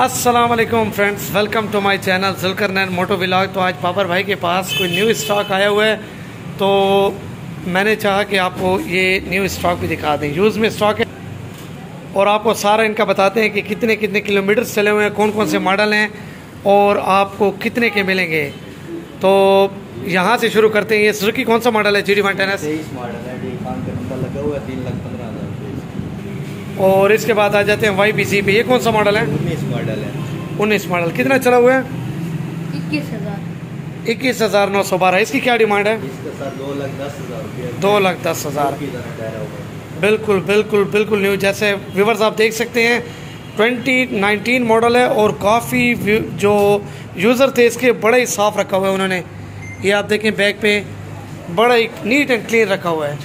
वालेकुम friends welcome to my channel Zulqarnain moto vlog तो आज पापर भाई के पास कोई न्यू स्टॉक आया हुआ है तो मैंने चाहा कि आपको ये न्यू स्टॉक भी दिखा दें। यूज़ में स्टॉक है, और आपको सारा इनका बताते हैं कि कितने कितने किलोमीटर चले हुए हैं कौन कौन से मॉडल हैं, और आपको कितने के मिलेंगे। तो यहाँ से शुरू करते हैं। ये सुजुकी कौन सा मॉडल है जी डी मॉडल है तीन लाख और इसके बाद आ जाते हैं वाई बी सी पे ये कौन सा मॉडल है? उन्नीस मॉडल है। उन्नीस मॉडल कितना चला हुआ है? इक्कीस हज़ार। इक्कीस हज़ार नौ सौ बारह। इसकी क्या डिमांड है? दो लाख दस हज़ार दो लाख दस हज़ार। बिल्कुल बिल्कुल बिल्कुल न्यू जैसे व्यूवर्स आप देख सकते हैं 2019 मॉडल है और काफ़ी जो यूज़र थे इसके बड़ा ही साफ़ रखा हुआ है उन्होंने। ये आप देखें बैग पे बड़ा ही नीट एंड क्लीन रखा हुआ है।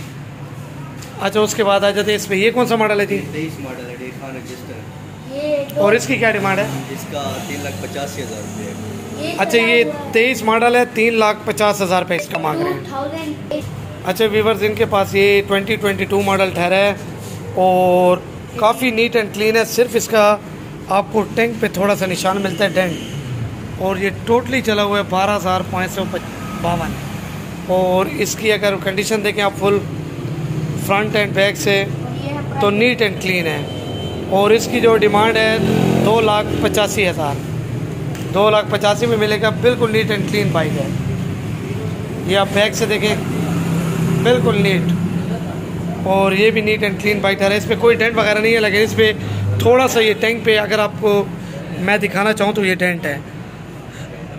अच्छा उसके बाद आ जाते हैं इस पे ये कौन सा मॉडल है जी? तेईस मॉडल है डी खान रजिस्टर और इसकी क्या डिमांड है? इसका तीन लाख पचासी हज़ार रुपये अच्छा ये तेईस मॉडल है तीन लाख पचास हज़ार रुपये इसका मांग रहे हैं। अच्छा वीवर्स इनके पास ये 2022 मॉडल ठहरा है और काफ़ी नीट एंड क्लीन है। सिर्फ़ इसका आपको टैंक पे थोड़ा सा निशान मिलता है डेंट और ये टोटली चला हुआ है बारह हज़ार पाँच सौ बावन और इसकी अगर कंडीशन देखें आप फुल फ्रंट एंड बैक से तो नीट एंड क्लीन है। और इसकी जो डिमांड है दो लाख पचासी हज़ार। दो लाख पचासी में मिलेगा बिल्कुल नीट एंड क्लीन बाइक है। ये आप बैक से देखें बिल्कुल नीट और ये भी नीट एंड क्लीन बाइक है इस पर कोई डेंट वगैरह नहीं है लेकिन इस पर थोड़ा सा ये टैंक पे अगर आपको मैं दिखाना चाहूँ तो ये डेंट है।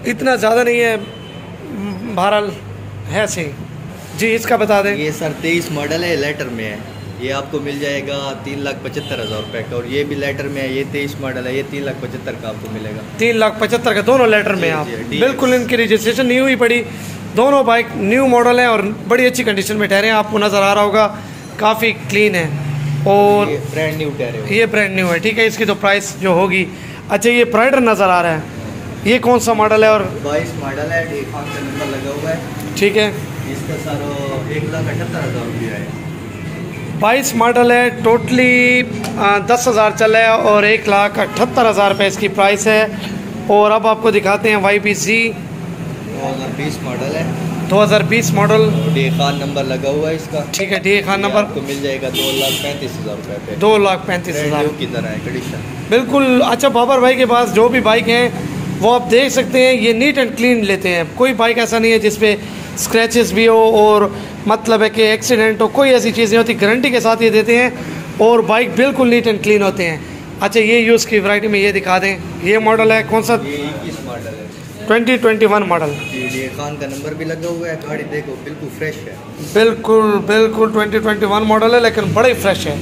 इतना ज़्यादा नहीं है बहरहाल है सही। जी इसका बता दें। ये सर तेईस मॉडल है लेटर में है। ये आपको मिल जाएगा तीन लाख पचहत्तर हज़ार रुपये का और ये भी लेटर में है ये तेईस मॉडल है ये तीन लाख पचहत्तर का आपको मिलेगा। तीन लाख पचहत्तर का दोनों लेटर में आप। बिल्कुल इनकी रजिस्ट्रेशन नहीं हुई पड़ी। दोनों बाइक न्यू मॉडल हैं और बड़ी अच्छी कंडीशन में ठहरे हैं। आपको नज़र आ रहा होगा काफ़ी क्लीन है। और ये ब्रांड न्यू ठहरे ये ब्रांड न्यू है ठीक है? इसकी तो प्राइस जो होगी अच्छा ये प्राइडर नज़र आ रहा है। ये कौन सा मॉडल है और? बाईस मॉडल है नंबर लगा हुआ है। ठीक है। इसका सर एक लाख अठहत्तर हज़ार रुपया है। बाईस मॉडल है टोटली दस हज़ार चल है और एक लाख अठहत्तर हज़ार रुपये इसकी प्राइस है। और अब आपको दिखाते हैं वाई बी सी दो हज़ार बीस मॉडल है। दो हज़ार बीस मॉडल डी खान नंबर लगा हुआ है इसका। ठीक है डी खान नंबर आपको मिल जाएगा दो लाख पैंतीस हज़ार रुपये दो लाख पैंतीस हज़ार। की तरह है कंडीशन बिल्कुल। अच्छा बाबर भाई के पास जो भी बाइक हैं वो आप देख सकते हैं ये नीट एंड क्लीन लेते हैं। कोई बाइक ऐसा नहीं है जिसपे स्क्रैचेस भी हो और मतलब है कि एक्सीडेंट हो कोई ऐसी चीज़ नहीं होती। गारंटी के साथ ये देते हैं और बाइक बिल्कुल नीट एंड क्लीन होते हैं। अच्छा ये यूज़ की वैरायटी में ये दिखा दें। ये मॉडल है कौन सा? ट्वेंटी ट्वेंटी वन मॉडल खान का नंबर भी लगा हुआ है गाड़ी देखो बिल्कुल फ्रेश है। बिल्कुल बिल्कुल 2021 मॉडल है लेकिन बड़े फ्रेश है।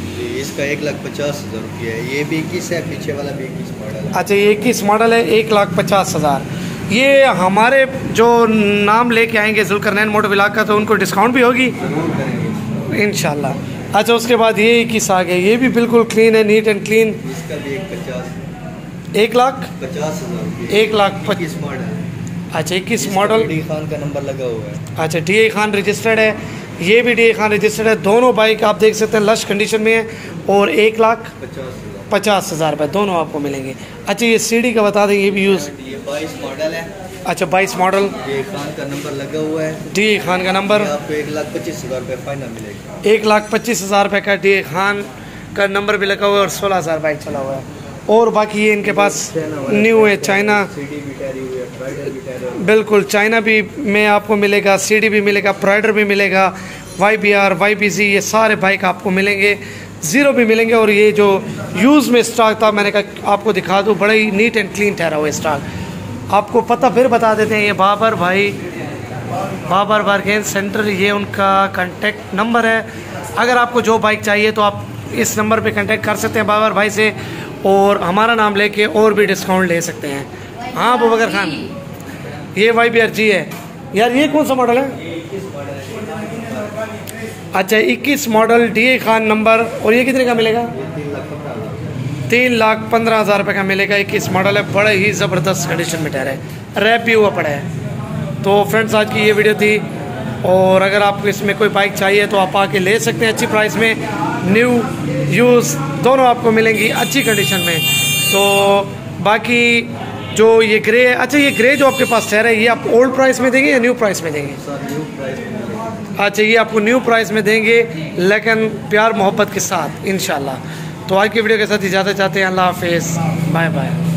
इसका एक लाख पचास हज़ार रुपये है। ये भी इक्कीस है पीछे वाला भी इक्कीस मॉडल है। अच्छा ये इक्कीस मॉडल है एक लाख पचास हज़ार। ये हमारे जो नाम लेके आएँगे जुलकरनैन मोटर विलाग का तो उनको डिस्काउंट भी होगी? इनशाला अच्छा उसके बाद ये इक्कीस आ गया ये भी बिल्कुल क्लीन है नीट एंड क्लीन इसका भी एक पचास। एक लाख? पचास हज़ार एक लाख पच- इक्कीस मॉडल अच्छा इक्कीस मॉडल डी खान का नंबर लगा हुआ है। अच्छा डी ए खान रजिस्टर्ड है। ये भी डी ए खान रजिस्टर्ड है। दोनों बाइक आप देख सकते हैं लश कंडीशन में है और एक लाख पचास हज़ार। रुपये दोनों आपको मिलेंगे। अच्छा ये सीडी का बता दें ये भी यूज़ ये बाईस मॉडल है। अच्छा बाईस मॉडल ये खान का नंबर लगा हुआ है। डी ए खान का नंबर आपको एक लाख पच्चीस हज़ार रुपये फाइनल मिलेगा। एक लाख पच्चीस हज़ार रुपये का डी ए खान का नंबर भी लगा हुआ है और सोलह हज़ार बाइक चला हुआ है। और बाकी ये इनके पास न्यू है चाइना बिल्कुल चाइना भी में आपको मिलेगा सीडी भी मिलेगा प्राइडर भी मिलेगा Y B R Y B G ये सारे बाइक आपको मिलेंगे। ज़ीरो भी मिलेंगे और ये जो यूज़ में स्टॉक था, मैंने कहा आपको दिखा दूँ, बड़ा ही नीट एंड क्लीन ठहरा हुआ स्टॉक आपको पता फिर बता देते हैं, ये बाबर भाई, बाबर बारगेन सेंटर, ये उनका कांटेक्ट नंबर है। अगर आपको जो बाइक चाहिए तो आप इस नंबर पे कांटेक्ट कर सकते हैं बाबर भाई से। और हमारा नाम लेके और भी डिस्काउंट ले सकते हैं। हाँ अबू बकर खान। ये वाई बी आर जी है। यार ये कौन सा मॉडल है? अच्छा इक्कीस मॉडल डी ए खान नंबर और ये कितने का मिलेगा? तीन लाख पंद्रह हज़ार रुपये का मिलेगा। इक्कीस मॉडल है बड़े ही ज़बरदस्त कंडीशन में ठहरा है। रैप भी हुआ पड़ा है। तो फ्रेंड्स आज की ये वीडियो थी। और अगर आपको इसमें कोई बाइक चाहिए तो आप आके ले सकते हैं अच्छी प्राइस में। न्यू यूज़ दोनों आपको मिलेंगी अच्छी कंडीशन में। तो बाकी जो ये ग्रे है अच्छा ये ग्रे जो आपके पास ठहरा है ये आप ओल्ड प्राइस में देंगे या न्यू प्राइस में देंगे? अच्छा ये आपको न्यू प्राइस में देंगे लेकिन प्यार मोहब्बत के साथ इन तो आज की वीडियो के साथ ही इजाज़त चाहते हैं। अल्लाह हाफिज़। Bye bye